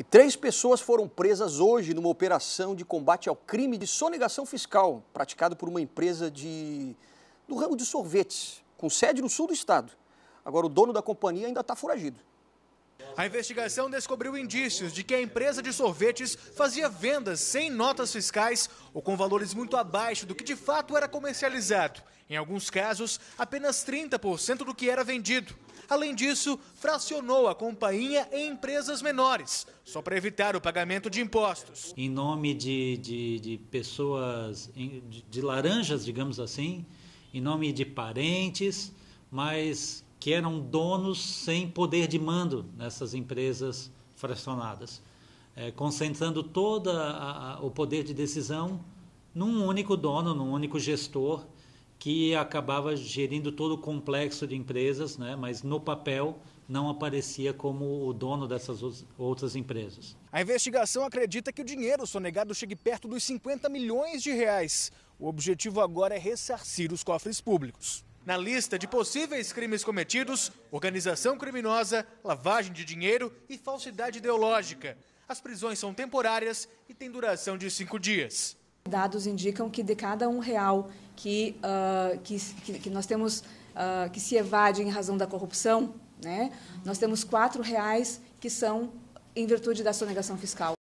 E três pessoas foram presas hoje numa operação de combate ao crime de sonegação fiscal, praticado por uma empresa de, do ramo de sorvetes, com sede no sul do estado. Agora, o dono da companhia ainda está foragido. A investigação descobriu indícios de que a empresa de sorvetes fazia vendas sem notas fiscais ou com valores muito abaixo do que de fato era comercializado. Em alguns casos, apenas 30% do que era vendido. Além disso, fracionou a companhia em empresas menores, só para evitar o pagamento de impostos. Em nome de, de, de pessoas, de, de laranjas, digamos assim, em nome de parentes, mas que eram donos sem poder de mando nessas empresas fracionadas, é, concentrando todo o poder de decisão num único dono, num único gestor que acabava gerindo todo o complexo de empresas, né, mas no papel não aparecia como o dono dessas outras empresas. A investigação acredita que o dinheiro sonegado chegue perto dos 50 milhões de reais. O objetivo agora é ressarcir os cofres públicos. Na lista de possíveis crimes cometidos, organização criminosa, lavagem de dinheiro e falsidade ideológica. As prisões são temporárias e têm duração de cinco dias. Dados indicam que de cada um real que, uh, que, que, nós temos uh, que se evade em razão da corrupção, né, nós temos quatro reais que são em virtude da sonegação fiscal.